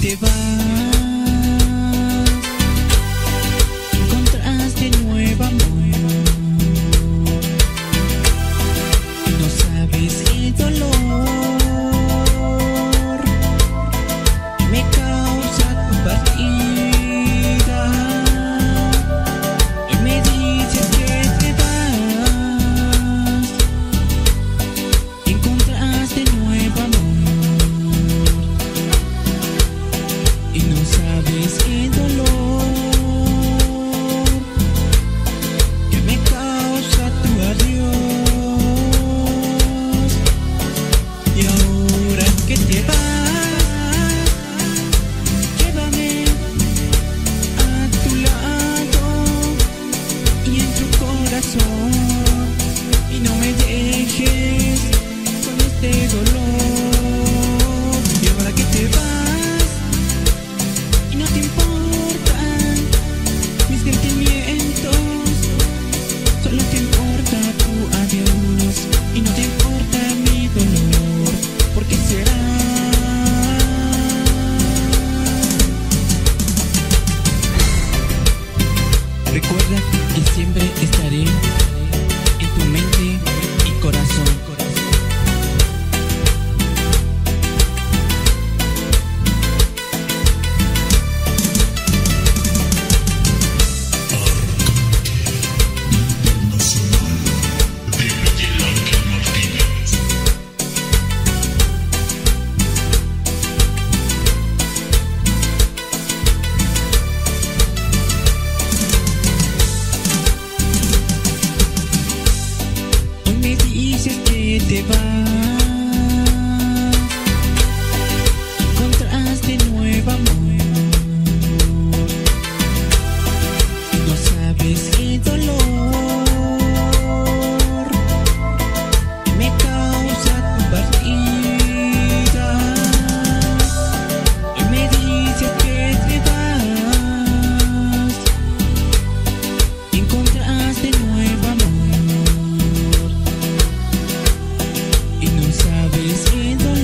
te vas. sentimientos. Solo te importa tu adiós y no te importa mi dolor. ¿Por qué será? Recuerda que siempre estaré en tu mente y corazón. me dices que te vas. y no sabes en dónde.